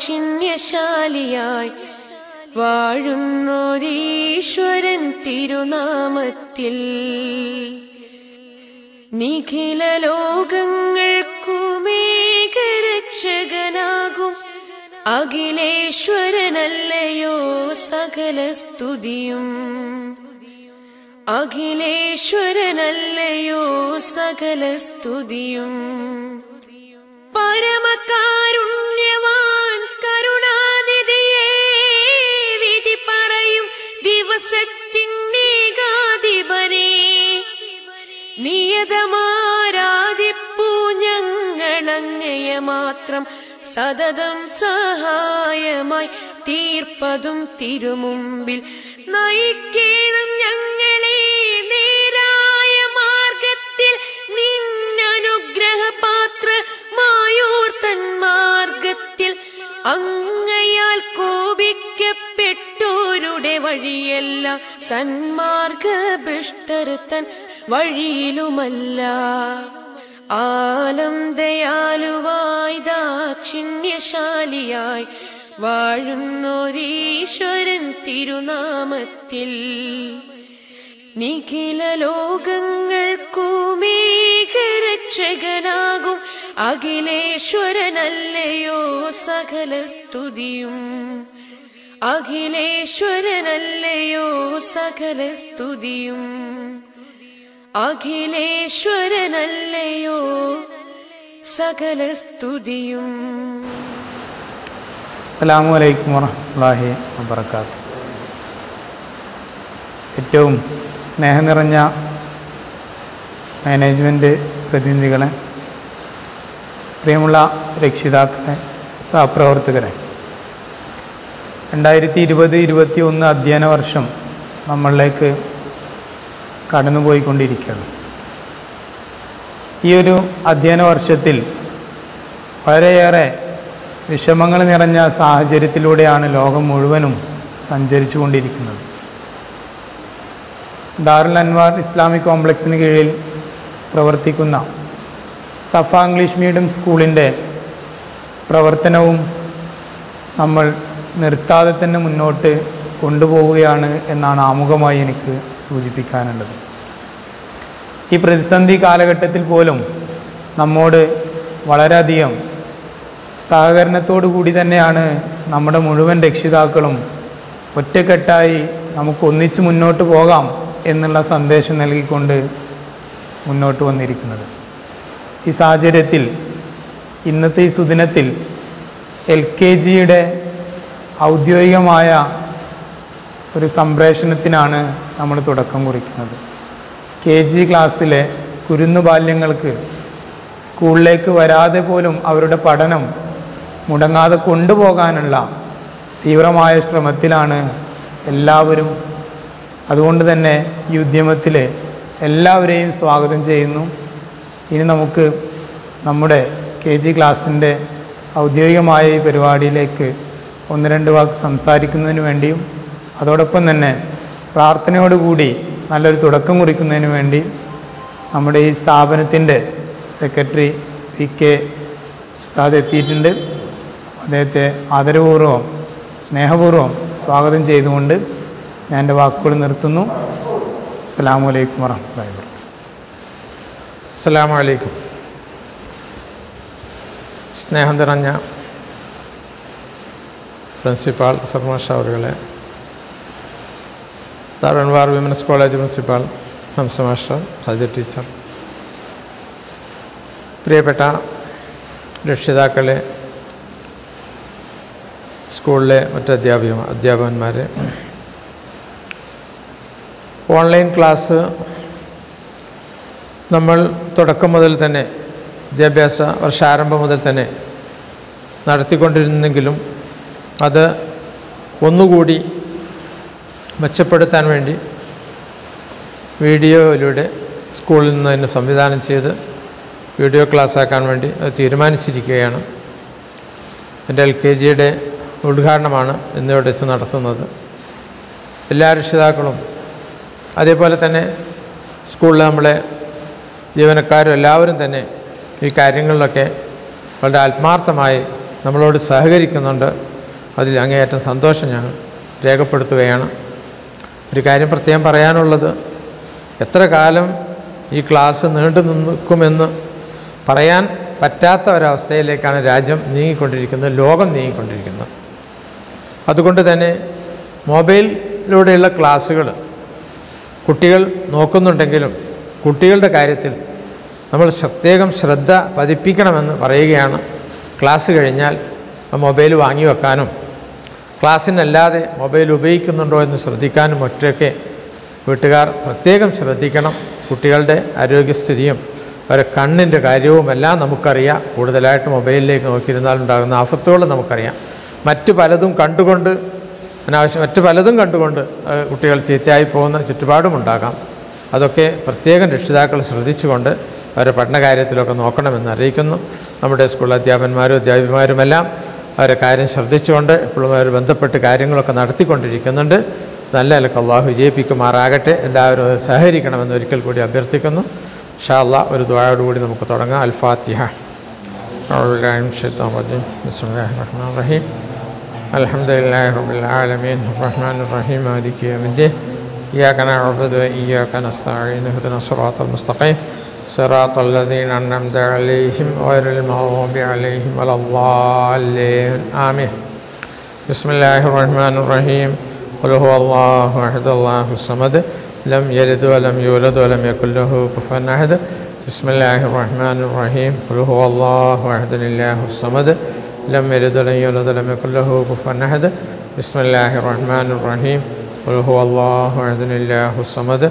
ദാക്ഷിണ്യശാലിയായി വാഴുന്നോരീശ്വരൻ തിരുനാമത്തിൽ. നിഖില ലോകങ്ങൾക്കുമേകരക്ഷകനാകും അഖിലേശ്വരനല്ലയോ സകല സ്തുതിയും അഖിലേശ്വരനല്ലയോ സകല സ്തുതിയും നിയതമാരാധിപ്പൂ ഞങ്ങളങ്ങയ മാത്രം സതതം സഹായമായി തീർപ്പതും തിരുമുമ്പിൽ. നയിക്കണം ഞങ്ങളെ നേരായ മാർഗത്തിൽ നിന്നനുഗ്രഹപാത്രമായോർത്തൻ മാർഗത്തിൽ അങ്ങയാൽ കോപിക്കപ്പെട്ടോരുടെ വഴിയല്ല. സന്മാർഗ സന്മാർഗഭ്രഷ്ടരുത്തൻ വഴിയിലുമല്ല. ആലം ദയാലുവായി ദാക്ഷിണ്യശാലിയായി വാഴുന്നോരീശ്വരൻ തിരുനാമത്തിൽ. നിഖില ലോകങ്ങൾക്കുമേകരക്ഷകനാകും അഖിലേശ്വരനല്ലയോ സകല സ്തുതിയും അഖിലേശ്വരനല്ലയോ സകല സ്തുതിയും അഖിലേശ്വരനല്ലയോ സകല സ്തുതിയും അസ്സാമു അലൈക്കും വറഹ്മത്തുള്ളാഹി വബർക്കാത്തു ഏറ്റവും സ്നേഹം നിറഞ്ഞ മാനേജ്മെന്റ് പ്രതിനിധികളെ പ്രിയമുള്ള രക്ഷിതാക്കളെ സഹപ്രവർത്തകരെ രണ്ടായിരത്തി ഇരുപത് ഇരുപത്തി ഒന്ന് അധ്യയന വർഷം നമ്മളിലേക്ക് കടന്നുപോയിക്കൊണ്ടിരിക്കുകയാണ്. ഈ ഒരു അധ്യയന വർഷത്തിൽ വളരെയേറെ വിഷമങ്ങൾ നിറഞ്ഞ സാഹചര്യത്തിലൂടെയാണ് ലോകം മുഴുവനും സഞ്ചരിച്ചു കൊണ്ടിരിക്കുന്നത് ദാറുൽ അൻവാർ ഇസ്ലാമിക് കോംപ്ലക്സിന് കീഴിൽ പ്രവർത്തിക്കുന്ന സഫ ഇംഗ്ലീഷ് മീഡിയം സ്കൂളിന്റെ പ്രവർത്തനവും നമ്മൾ നിർത്താതെ തന്നെ മുന്നോട്ട് കൊണ്ടുപോവുകയാണ് എന്നാണ് ആമുഖമായി എനിക്ക് സൂചിപ്പിക്കാനുള്ളത്. ഈ പ്രതിസന്ധി കാലഘട്ടത്തിൽ പോലും നമ്മോട് വളരെയധികം സഹകരണത്തോടു കൂടി തന്നെയാണ് നമ്മുടെ മുഴുവൻ രക്ഷിതാക്കളും ഒറ്റക്കെട്ടായി നമുക്ക് ഒന്നിച്ച് മുന്നോട്ട് പോകാം എന്നുള്ള സന്ദേശം നൽകിക്കൊണ്ട് മുന്നോട്ട് വന്നിരിക്കുന്നത്. ഈ സാഹചര്യത്തിൽ ഇന്നത്തെ ഈ സുദിനത്തിൽ എൽ കെ ജിയുടെ ഔദ്യോഗികമായ ഒരു സംപ്രേഷണത്തിനാണ് നമ്മൾ തുടക്കം കുറിക്കുന്നത്. കെ ജി ക്ലാസ്സിലെ കുരുന്നു ബാല്യങ്ങൾക്ക് സ്കൂളിലേക്ക് വരാതെ പോലും അവരുടെ പഠനം മുടങ്ങാതെ കൊണ്ടുപോകാനുള്ള തീവ്രമായ ശ്രമത്തിലാണ് എല്ലാവരും. അതുകൊണ്ട് തന്നെ ഈ ഉദ്യമത്തിൽ എല്ലാവരെയും സ്വാഗതം ചെയ്യുന്നു. ഇനി നമുക്ക് നമ്മുടെ കെ ജി ക്ലാസ്സിന്റെ ഔദ്യോഗികമായ ഈ പരിപാടിയിലേക്ക് ഒന്ന് രണ്ട് വാക്ക് സംസാരിക്കുന്നതിന് വേണ്ടിയും അതോടൊപ്പം തന്നെ പ്രാർത്ഥനയോടുകൂടി നല്ലൊരു തുടക്കം കുറിക്കുന്നതിന് വേണ്ടി നമ്മുടെ ഈ സ്ഥാപനത്തിന്റെ സെക്രട്ടറി പി കെ ഉസ്താദ് എത്തിയിട്ടുണ്ട്. അദ്ദേഹത്തെ ആദരപൂർവം സ്നേഹപൂർവം സ്വാഗതം ചെയ്തുകൊണ്ട് ഞാൻ എന്റെ വാക്കുകൾ നിർത്തുന്നു. അസ്സാം വലൈക്കും വാഹമത്തല്ലാ വാബർക്കാത്തു അസ്സലാമു അലൈക്കും. സ്നേഹം നിറഞ്ഞ പ്രിൻസിപ്പാൾ സർമാഷ അവരുകളെ women's college principal Hamsa master Saja teacher. പ്രിയപ്പെട്ട രക്ഷിതാക്കളെ സ്കൂളിലെ മറ്റ് അധ്യാപിക അധ്യാപകന്മാരെ. ഓൺലൈൻ ക്ലാസ് നമ്മൾ തുടക്കം മുതൽ തന്നെ വിദ്യാഭ്യാസ വർഷാരംഭം മുതൽ തന്നെ നടത്തിക്കൊണ്ടിരുന്നെങ്കിലും അത് ഒന്നുകൂടി മെച്ചപ്പെടുത്താൻ വേണ്ടി വീഡിയോയിലൂടെ സ്കൂളിൽ നിന്ന് തന്നെ സംവിധാനം ചെയ്ത് വീഡിയോ ക്ലാസ് ആക്കാൻ വേണ്ടി അത് തീരുമാനിച്ചിരിക്കുകയാണ്. എന്റെ എൽ കെ ജിയുടെ ഉദ്ഘാടനമാണ് ഇന്നിവിടെ വെച്ച് നടത്തുന്നത്. എല്ലാ രക്ഷിതാക്കളും അതേപോലെ തന്നെ സ്കൂളിൽ നമ്മളെ ജീവനക്കാരും എല്ലാവരും തന്നെ ഈ കാര്യങ്ങളിലൊക്കെ വളരെ ആത്മാർത്ഥമായി നമ്മളോട് സഹകരിക്കുന്നുണ്ട്. അതിൽ അങ്ങേയറ്റം സന്തോഷം ഞാൻ രേഖപ്പെടുത്തുകയാണ്. ഒരു കാര്യം പ്രത്യേകം പറയാനുള്ളത്. എത്ര കാലം ഈ ക്ലാസ് നീണ്ടു നിൽക്കുമെന്ന് പറയാൻ പറ്റാത്ത ഒരവസ്ഥയിലേക്കാണ് രാജ്യം നീങ്ങിക്കൊണ്ടിരിക്കുന്നത് ലോകം നീങ്ങിക്കൊണ്ടിരിക്കുന്നത്. അതുകൊണ്ട് തന്നെ മൊബൈലിലൂടെയുള്ള ക്ലാസ്സുകൾ കുട്ടികൾ നോക്കുന്നുണ്ടെങ്കിലും കുട്ടികളുടെ കാര്യത്തിൽ നമ്മൾ പ്രത്യേകം ശ്രദ്ധ പതിപ്പിക്കണമെന്ന് പറയുകയാണ്. ക്ലാസ് കഴിഞ്ഞാൽ മൊബൈൽ വാങ്ങി വെക്കാനും ക്ലാസ്സിനല്ലാതെ മൊബൈൽ ഉപയോഗിക്കുന്നുണ്ടോ എന്ന് ശ്രദ്ധിക്കാനും ഒറ്റയൊക്കെ വീട്ടുകാർ പ്രത്യേകം ശ്രദ്ധിക്കണം. കുട്ടികളുടെ ആരോഗ്യസ്ഥിതിയും അവരെ കണ്ണിന്റെ കാര്യവുമെല്ലാം നമുക്കറിയാം. കൂടുതലായിട്ട് മൊബൈലിലേക്ക് നോക്കിയിരുന്നാൽ ഉണ്ടാകുന്ന ആഫത്തുകൾ നമുക്കറിയാം. മറ്റു പലതും കണ്ടുകൊണ്ട് അനാവശ്യം മറ്റു പലതും കണ്ടുകൊണ്ട് കുട്ടികൾ ചീത്തയായി പോകുന്ന ചുറ്റുപാടും ഉണ്ടാകാം. അതൊക്കെ പ്രത്യേകം രക്ഷിതാക്കൾ ശ്രദ്ധിച്ചുകൊണ്ട് അവരുടെ പഠന കാര്യത്തിലൊക്കെ നോക്കണമെന്ന് അറിയിക്കുന്നു. നമ്മുടെ സ്കൂൾ അധ്യാപകന്മാരും അധ്യാപികമാരുമെല്ലാം അവരെ കാര്യം ശ്രദ്ധിച്ചുകൊണ്ട് എപ്പോഴും അവർ ബന്ധപ്പെട്ട് കാര്യങ്ങളൊക്കെ നടത്തിക്കൊണ്ടിരിക്കുന്നുണ്ട് നല്ല നിലക്ക് അള്ളാഹു വിജയിപ്പിക്കുമാറാകട്ടെ എല്ലാവരും അത് സഹകരിക്കണമെന്ന് ഒരിക്കൽ കൂടി അഭ്യർത്ഥിക്കുന്നു ഷാ അള്ളാഹ് ഒരു ദ്വായോടുകൂടി നമുക്ക് തുടങ്ങാം അൽ ഫാത്തിഹ أعوذ بالله من الشيطان الرجيم بسم الله الرحمن الرحيم الحمد لله رب العالمين الرحمن الرحيم مالك يوم الدين إياك نعبد وإياك نستعين اهدنا الصراط المستقيم صراط الذين أنعمت عليهم غير المغضوب عليهم ولا الضالين. آمين. بسم الله الرحمن الرحيم. قل هو الله أحد الله الصمد. لم يلد ولم يولد ولم يكن له كفوا أحد. بسم الله الرحمن الرحيم. قل هو الله أحد الله الصمد. لم يلد ولم يولد ولم يكن له كفوا أحد. بسم الله الرحمن الرحيم. قل هو الله أحد الله الصمد.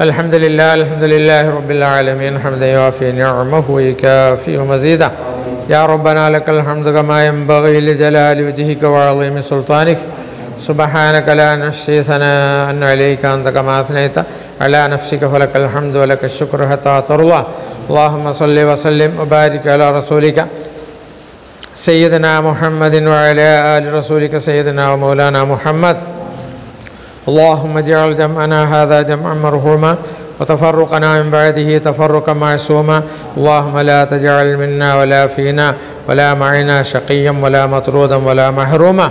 الحمد لله الحمد لله رب العالمين حمدا يوافي نعمه ويكافئ مزيدا يا ربنا لك الحمد كما ينبغي لجلال وجهك وعظيم سلطانك. سبحانك لا نحصي ثناء عليك أنت كما أثنيت على نفسك فلك الحمد ولك الشكر حتى ترضى. اللهم صل وسلم وبارك على رسولك سيدنا محمد وعلى آل رسولك سيدنا ومولانا محمد. اللهم اجعل جمعنا هذا جمعا مرحوما وتفرقنا من بعده تفرقا معصوما. اللهم لا تجعل منا ولا فينا ولا معنا شقيا ولا مطرودا ولا محروما.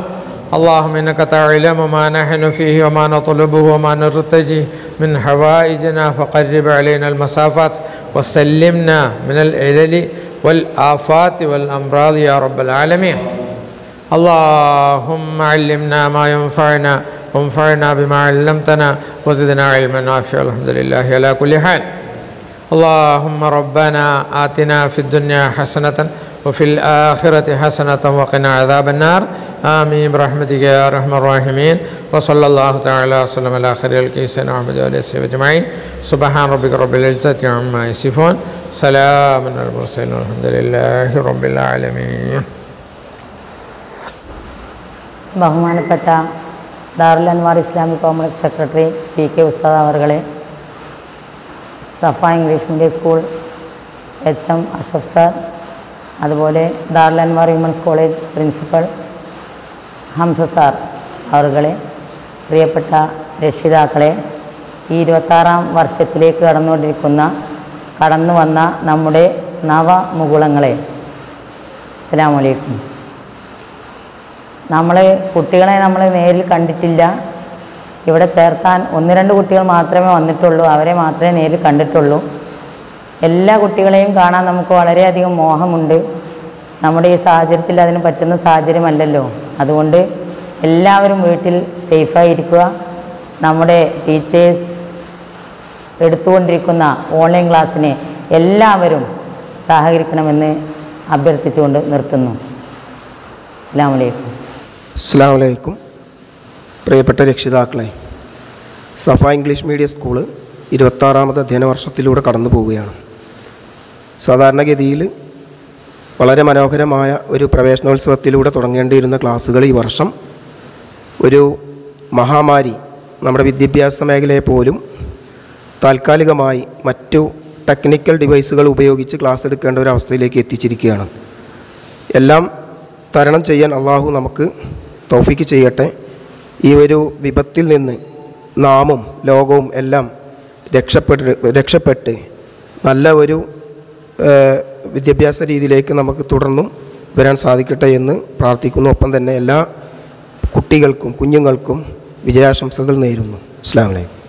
اللهم إنك تعلم ما نحن فيه وما نطلبه وما نرتجي من حوائجنا. فقرب علينا المسافات وسلمنا من العلل والآفات والأمراض يا رب العالمين. اللهم علمنا ما ينفعنا وانفعنا بما علمتنا وزدنا علما نافعا الحمد لله على كل حال اللهم ربنا آتنا في الدنيا حسنة وفي الآخرة حسنة وقنا عذاب النار آمين برحمتك يا أرحم الراحمين وصلى الله تعالى وسلم على خير الكي سيدنا محمد وعلى آله أجمعين سبحان ربك رب العزة عما يصفون سلام على المرسلين والحمد لله رب العالمين ബഹുമാനപ്പെട്ട Darul Anwar Islamic complex secretary P K ഉസ്താദ് അവർകളെ Safa English medium school H M Ashraf sir അതുപോലെ Darul Anwar women's college principal Hamsa sir അവർകളെ പ്രിയപ്പെട്ട രക്ഷിതാക്കളെ ഈ ഇരുപത്താറാം വർഷത്തിലേക്ക് കടന്നുകൊണ്ടിരിക്കുന്ന കടന്നു വന്ന നമ്മുടെ നവമുകുളങ്ങളെ അസ്സാം വലൈക്കും നമ്മൾ കുട്ടികളെ നമ്മൾ നേരിൽ കണ്ടിട്ടില്ല. ഇവിടെ ചേർത്താൻ ഒന്ന് രണ്ട് കുട്ടികൾ മാത്രമേ വന്നിട്ടുള്ളൂ. അവരെ മാത്രമേ നേരിൽ കണ്ടിട്ടുള്ളൂ. എല്ലാ കുട്ടികളെയും കാണാൻ നമുക്ക് വളരെയധികം മോഹമുണ്ട്. നമ്മുടെ ഈ സാഹചര്യത്തിൽ അതിന് പറ്റുന്ന സാഹചര്യമല്ലല്ലോ. അതുകൊണ്ട് എല്ലാവരും വീട്ടിൽ സേഫായിരിക്കുക. നമ്മുടെ ടീച്ചേഴ്സ് എടുത്തുകൊണ്ടിരിക്കുന്ന ഓൺലൈൻ ക്ലാസ്സിനെ എല്ലാവരും സഹകരിക്കണമെന്ന് അഭ്യർത്ഥിച്ചുകൊണ്ട് നിർത്തുന്നു. അസ്സാം വലൈക്കും അസ്സാം വലൈക്കും പ്രിയപ്പെട്ട രക്ഷിതാക്കളെ സഫ ഇംഗ്ലീഷ് മീഡിയം സ്കൂൾ ഇരുപത്താറാമത് അധ്യയന വർഷത്തിലൂടെ കടന്നു പോവുകയാണ്. സാധാരണഗതിയിൽ വളരെ മനോഹരമായ ഒരു പ്രവേശനോത്സവത്തിലൂടെ തുടങ്ങേണ്ടിയിരുന്ന ക്ലാസ്സുകൾ ഈ വർഷം ഒരു മഹാമാരി നമ്മുടെ വിദ്യാഭ്യാസ മേഖലയെ പോലും താൽക്കാലികമായി മറ്റു ടെക്നിക്കൽ ഡിവൈസുകൾ ഉപയോഗിച്ച് ക്ലാസ് എടുക്കേണ്ട ഒരു അവസ്ഥയിലേക്ക് എത്തിച്ചിരിക്കുകയാണ്. എല്ലാം തരണം ചെയ്യാൻ അള്ളാഹു നമുക്ക് തൗഫീക്ക് ചെയ്യട്ടെ. ഈ ഒരു വിപത്തിൽ നിന്ന് നാമും ലോകവും എല്ലാം രക്ഷപ്പെട്ട് രക്ഷപ്പെട്ട് നല്ല ഒരു വിദ്യാഭ്യാസ രീതിയിലേക്ക് നമുക്ക് തുടർന്നും വരാൻ സാധിക്കട്ടെ എന്ന് പ്രാർത്ഥിക്കുന്നു. ഒപ്പം തന്നെ എല്ലാ കുട്ടികൾക്കും കുഞ്ഞുങ്ങൾക്കും വിജയാശംസകൾ നേരുന്നു. അസ്സാം വലൈക്കും